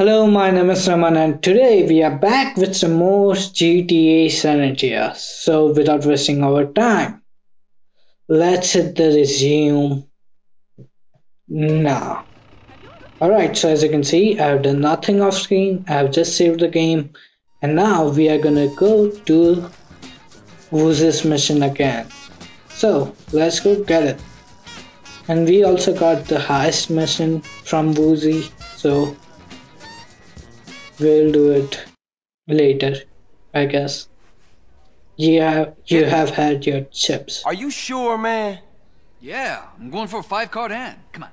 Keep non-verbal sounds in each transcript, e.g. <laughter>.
Hello, my name is Naman, and today we are back with some more GTA San Andreas. So, without wasting our time, let's hit the resume now. Alright, so as you can see, I have done nothing off screen, I have just saved the game, and now we are gonna go to Woozie's mission again. So, let's go get it. And we also got the highest mission from Woozie, so We'll do it later, I guess. You have, you have had your chips. Are you sure, man? Yeah, I'm going for a five card hand. Come on.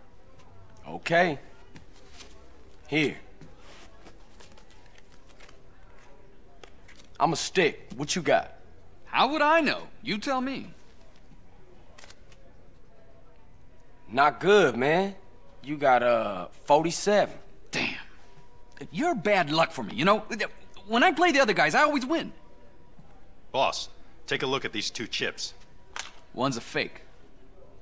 Okay. Here. I'm a stick. What you got? How would I know? You tell me. Not good, man. You got a uh, 47. You're bad luck for me, you know? When I play the other guys, I always win. Boss, take a look at these two chips. One's a fake.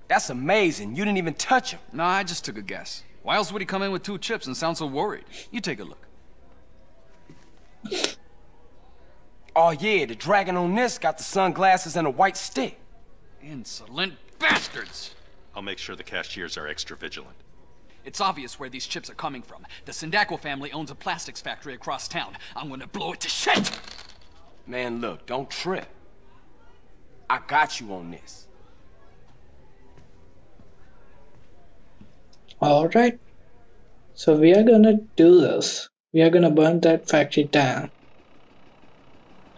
That's amazing. You didn't even touch him. No, I just took a guess. Why else would he come in with two chips and sound so worried? You take a look. oh yeah, the dragon on this got the sunglasses and a white stick. Insolent bastards! I'll make sure the cashiers are extra vigilant. It's obvious where these chips are coming from. The Sindacco family owns a plastics factory across town. I'm gonna blow it to shit! Man, look, don't trip. I got you on this. Alright. So we are gonna do this. We are gonna burn that factory down.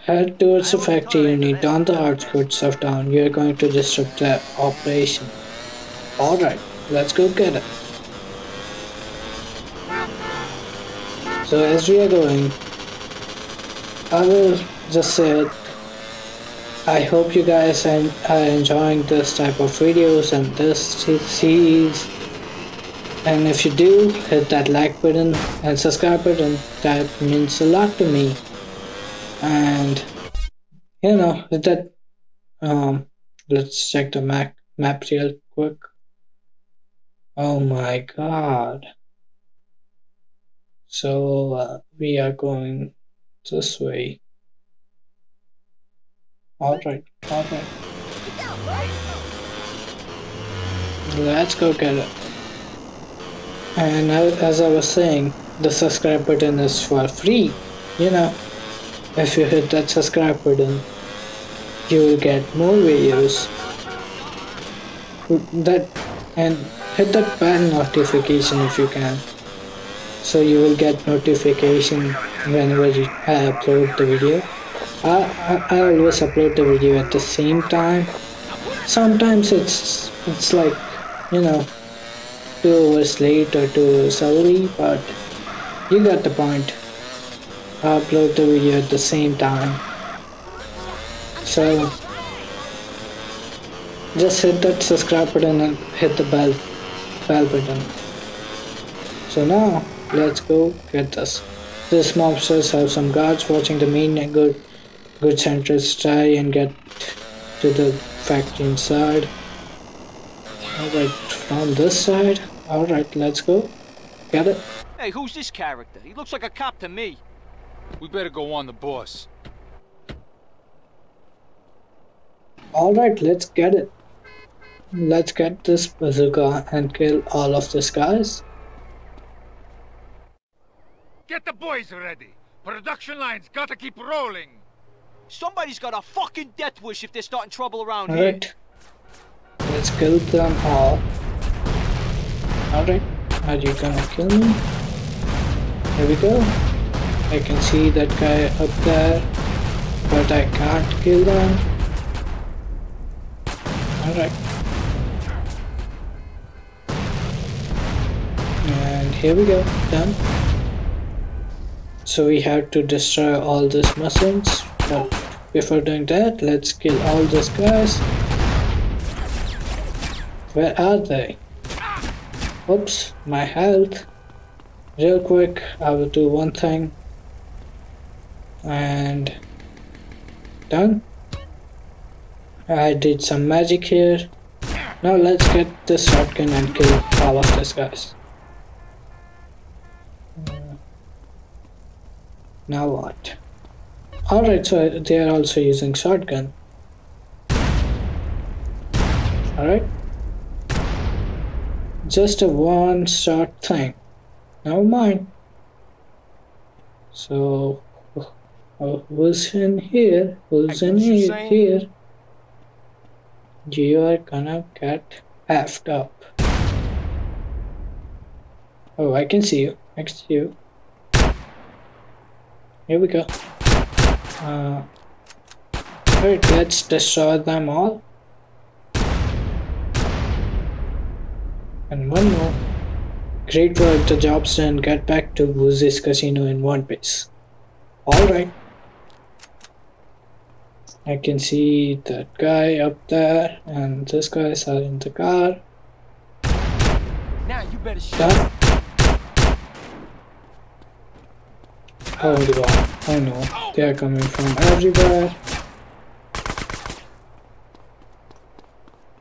Head towards the factory unit on the outskirts of town. You are going to disrupt the operation. Alright, let's go get it. So as we are going, I will just say it. I hope you guys are enjoying this type of videos and this series. And if you do, hit that like button and subscribe button. That means a lot to me. And you know, that um let's check the map map real quick. Oh my god. So uh, we are going this way. Alright, alright. Let's go get it. And as I was saying, the subscribe button is for free. You know, if you hit that subscribe button, you will get more videos. That and hit that bell notification if you can so you will get notification whenever I upload the video. I, I, I always upload the video at the same time. Sometimes it's it's like you know two hours late or two hours early, but you got the point. I upload the video at the same time. So just hit that subscribe button and hit the bell bell button. So now Let's go get this. This mobsters have some guards watching the main good good centers try and get to the factory inside. Alright, from this side. Alright, let's go. Get it? Hey, who's this character? He looks like a cop to me. We better go on the boss. Alright, let's get it. Let's get this bazooka and kill all of these guys. Get the boys ready. Production lines gotta keep rolling. Somebody's got a fucking death wish if they're starting trouble around Alright. here. Let's kill them all. Alright. Are you gonna kill me? Here we go. I can see that guy up there. But I can't kill them. Alright. And here we go. Done. So we have to destroy all these machines. But before doing that, let's kill all these guys. Where are they? Oops, my health. Real quick, I will do one thing. And done. I did some magic here. Now let's get this shotgun and kill all of these guys. Now what? Alright, so they are also using shotgun. Alright. Just a one shot thing. Never mind. So, uh, who's in here? Who's in here? here? You are gonna get effed up. Oh, I can see you. I can see you. Here we go. Uh, Alright, let's destroy them all. And one more. Great work, the job's done. Get back to Woozie's casino in one piece. Alright. I can see that guy up there and this guys are in the car. Now you better shut Done. Holy wow, I know. They are coming from everywhere.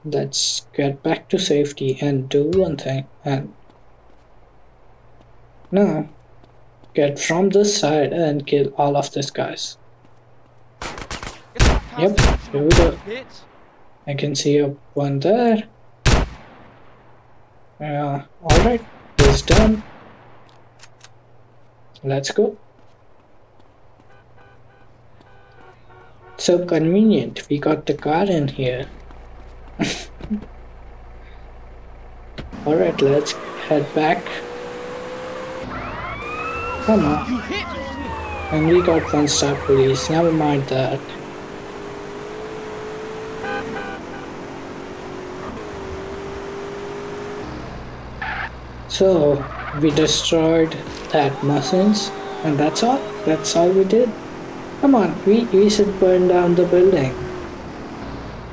Let's get back to safety and do one thing and now get from this side and kill all of these guys. Yep, here we go. I can see a one there. Uh, alright, it's done. Let's go. So convenient, we got the car in here. <laughs> Alright, let's head back. Come on. You hit me. And we got one star police, never mind that. So we destroyed that machines and that's all. That's all we did. Come on, we, we should burn down the building.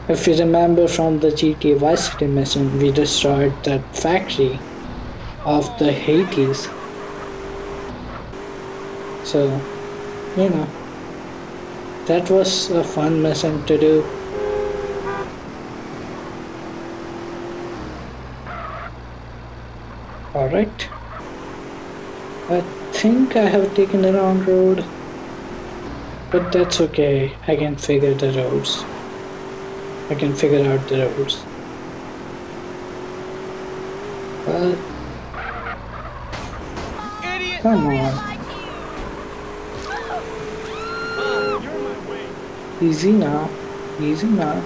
If you remember from the GTA Vice City mission, we destroyed that factory of the Hades. So, you know, that was a fun mission to do. Alright. I think I have taken the wrong road. But that's okay. I can figure the roads. I can figure out the roads. But Idiot. come on. Ah, Easy now. Easy now.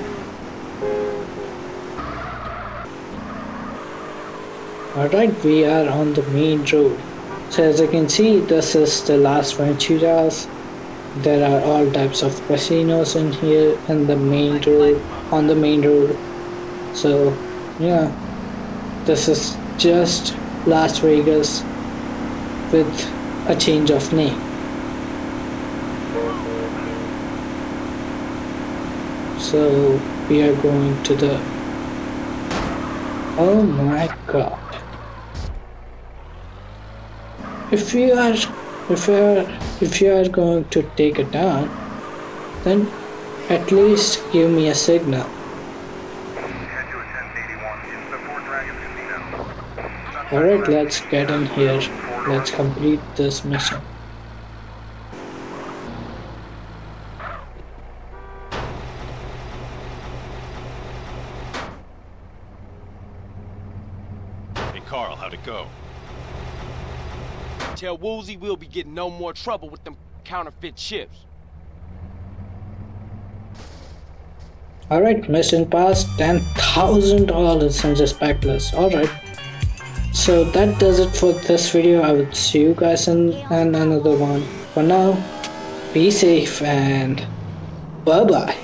Alright, we are on the main road. So as you can see, this is the Las Venturas. There are all types of casinos in here in the main road, on the main road. So, yeah, this is just Las Vegas with a change of name. So we are going to the. Oh my god. If you are if you are if you are going to take it down, then at least give me a signal. Alright, let's get in here. Let's complete this mission. Hey, Carl, how'd it go? Tell Woozie we'll be getting no more trouble with them counterfeit chips. Alright, mission passed $10,000 in just backlist. Alright. So that does it for this video. I will see you guys in, in another one. For now, be safe and bye bye.